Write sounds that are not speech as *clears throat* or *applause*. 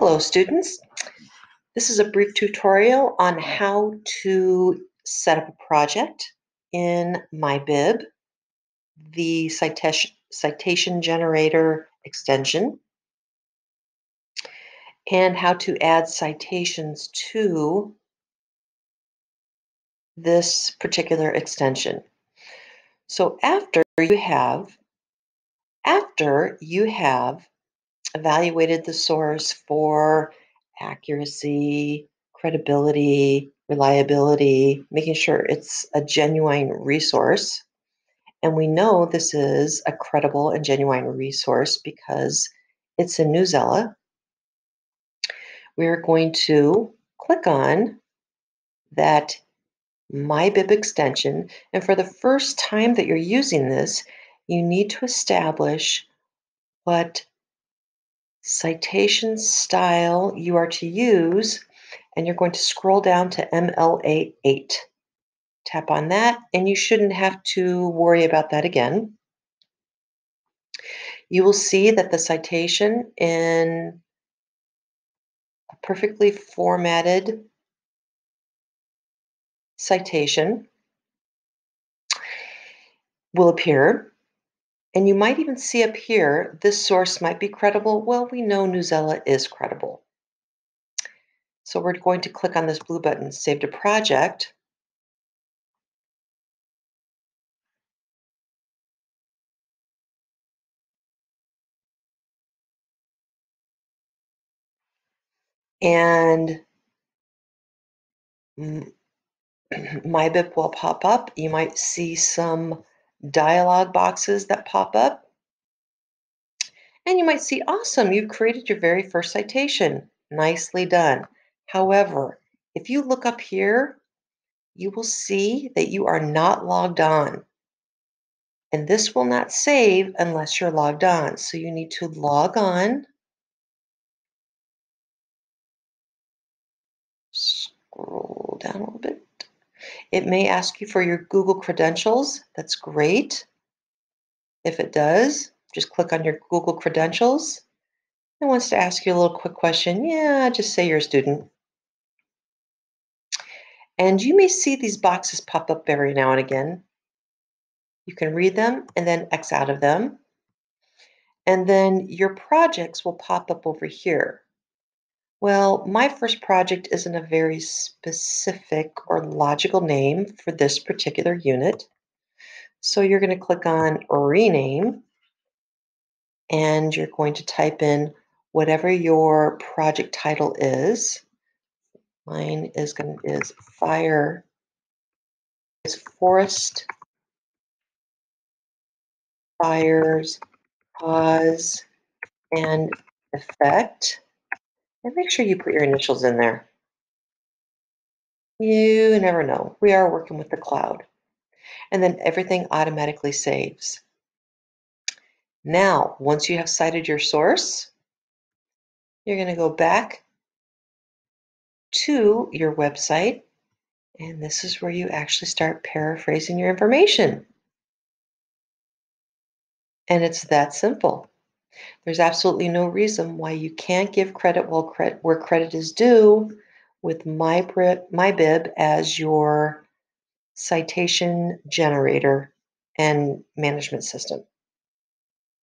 Hello students. This is a brief tutorial on how to set up a project in MyBib, the citation, citation generator extension, and how to add citations to this particular extension. So after you have after you have evaluated the source for accuracy, credibility, reliability, making sure it's a genuine resource. And we know this is a credible and genuine resource because it's in Newsela. We're going to click on that MyBib extension. And for the first time that you're using this, you need to establish what citation style you are to use, and you're going to scroll down to MLA 8. Tap on that, and you shouldn't have to worry about that again. You will see that the citation in a perfectly formatted citation will appear. And you might even see up here, this source might be credible. Well, we know Newsela is credible. So we're going to click on this blue button, Save to Project. And *clears throat* MyBib will pop up. You might see some dialog boxes that pop up. And you might see, awesome, you've created your very first citation. Nicely done. However, if you look up here, you will see that you are not logged on. And this will not save unless you're logged on. So you need to log on. Scroll down a little bit. It may ask you for your Google credentials. That's great. If it does, just click on your Google credentials. It wants to ask you a little quick question. Yeah, just say you're a student. And you may see these boxes pop up every now and again. You can read them and then X out of them. And then your projects will pop up over here. Well, my first project isn't a very specific or logical name for this particular unit. So you're going to click on rename and you're going to type in whatever your project title is. Mine is going to, is fire is forest fires cause and effect and make sure you put your initials in there. You never know. We are working with the cloud. And then everything automatically saves. Now, once you have cited your source, you're going to go back to your website, and this is where you actually start paraphrasing your information. And it's that simple. There's absolutely no reason why you can't give credit where credit is due with MyBib as your citation generator and management system.